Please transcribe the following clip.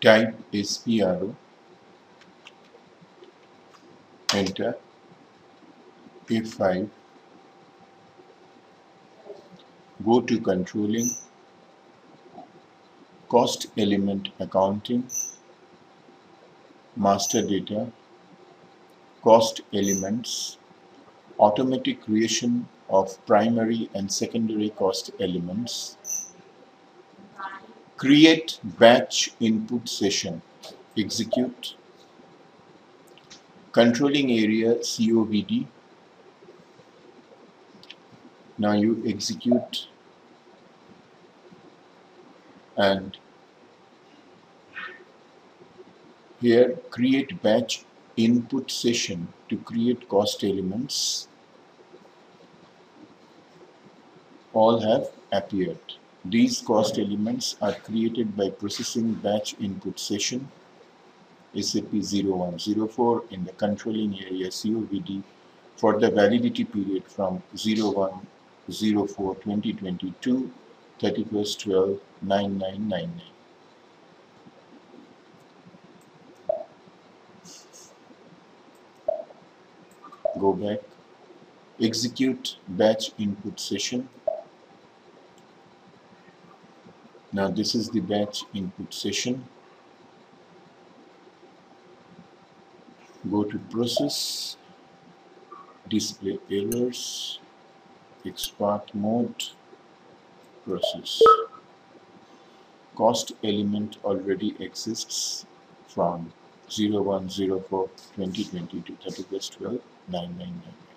type is PRO enter. F5 go to controlling. Cost element accounting. Master data. Cost elements. Automatic creation of primary and secondary cost elements create batch input session execute controlling area COVD now you execute and here create batch input session to create cost elements. All have appeared these cost elements are created by processing batch input session SAP 0104 in the controlling area COVD for the validity period from 0104 2022 31st 12 9999 go back. Execute batch input session now this is the batch input session. Go to process display errors export mode process. Cost element already exists from 0104 2020 to 31st 12 999